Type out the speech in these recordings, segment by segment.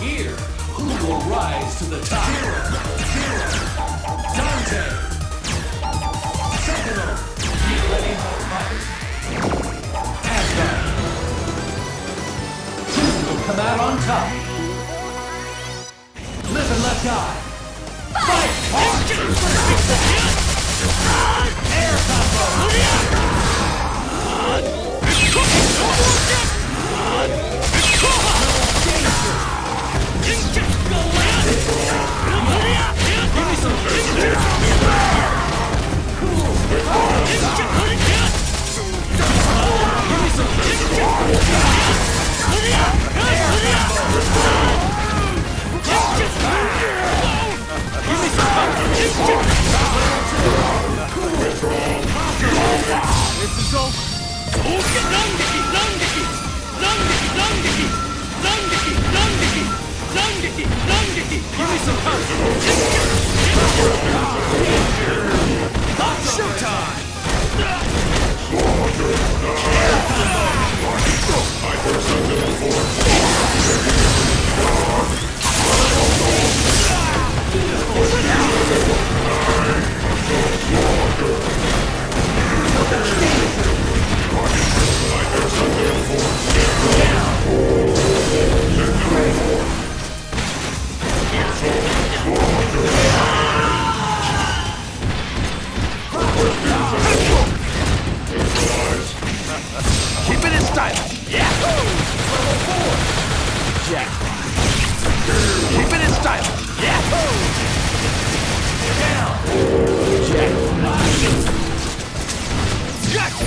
Here, who will rise to the top? Zero, Zero, Dante, Sentinel, get ready for fight. Asgard, who will come out on top? Live and let die. Fight hard! This is over. 大きな乱撃乱撃 it in style. Yahoo! Jackpot. Keep it in style. Yahoo! Jackpot. Gotcha!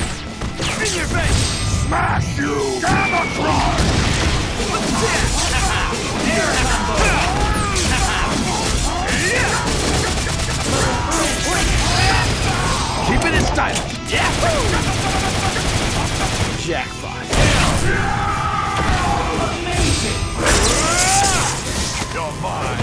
In your face! Smash you! Gammatron! Keep it in style. Yahoo! Jackpot. Amazing! You're mine.